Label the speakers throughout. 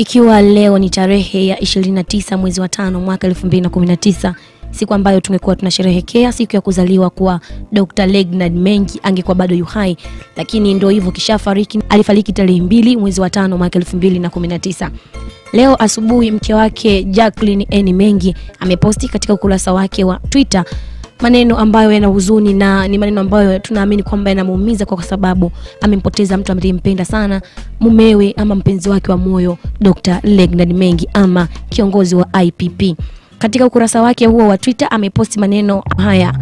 Speaker 1: Ikiwa leo ni tarehe ya 29 mwezi wa tano mwaka 2019, siku ambayo tumekuwa tunasherehekea siku ya kuzaliwa kwa Dr. Leonard Mengi angekuwa bado yuhai, lakini ndio hivyo, kishafariki. Alifariki tarehe mbili mwezi wa tano mwaka 2019. Leo asubuhi mke wake Jacqueline N Mengi ameposti katika ukurasa wake wa Twitter maneno ambayo yana huzuni na ni maneno ambayo tunaamini kwamba yanamuumiza kwa sababu amempoteza mtu aliyempenda sana, mumewe ama mpenzi wake wa moyo, Dr. Legnard Mengi ama kiongozi wa IPP. Katika ukurasa wake huo wa Twitter ameposti maneno haya: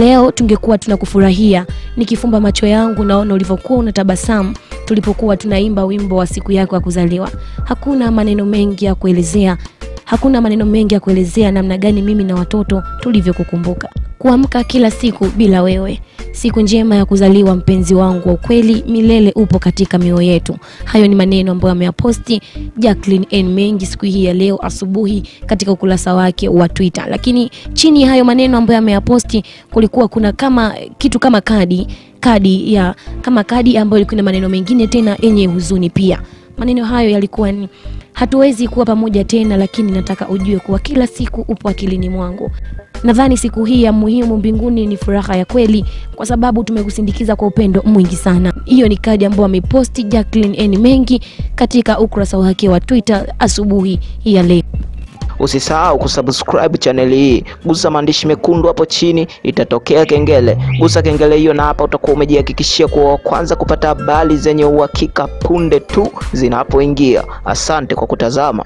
Speaker 1: leo tungekuwa tunakufurahia, nikifumba macho yangu naona ulivyokuwa unatabasamu tulipokuwa tunaimba wimbo wa siku yako ya kuzaliwa. Hakuna maneno mengi ya kuelezea hakuna maneno mengi ya kuelezea namna gani mimi na watoto tulivyokukumbuka. Kuamka kila siku bila wewe, siku njema ya kuzaliwa mpenzi wangu wa ukweli, milele upo katika mioyo yetu. Hayo ni maneno ambayo ameyaposti Jacqueline N Mengi siku hii ya leo asubuhi katika ukurasa wake wa Twitter. Lakini chini ya hayo maneno ambayo ameyaposti kulikuwa kuna kama kitu kama kadi kadi ya kama kadi ambayo ilikuwa na maneno mengine tena yenye huzuni pia. Maneno hayo yalikuwa ni hatuwezi kuwa pamoja tena, lakini nataka ujue kuwa kila siku upo akilini mwangu. Nadhani siku hii ya muhimu mbinguni ni furaha ya kweli, kwa sababu tumekusindikiza kwa upendo mwingi sana. Hiyo ni kadi ambayo ameposti Jacqueline N Mengi katika ukurasa wake wa Twitter asubuhi ya leo.
Speaker 2: Usisahau kusubscribe chaneli hii, gusa maandishi mekundu hapo chini, itatokea kengele. Gusa kengele hiyo, na hapa utakuwa umejihakikishia kuwa wa kwanza kupata habari zenye uhakika punde tu zinapoingia. Asante kwa kutazama.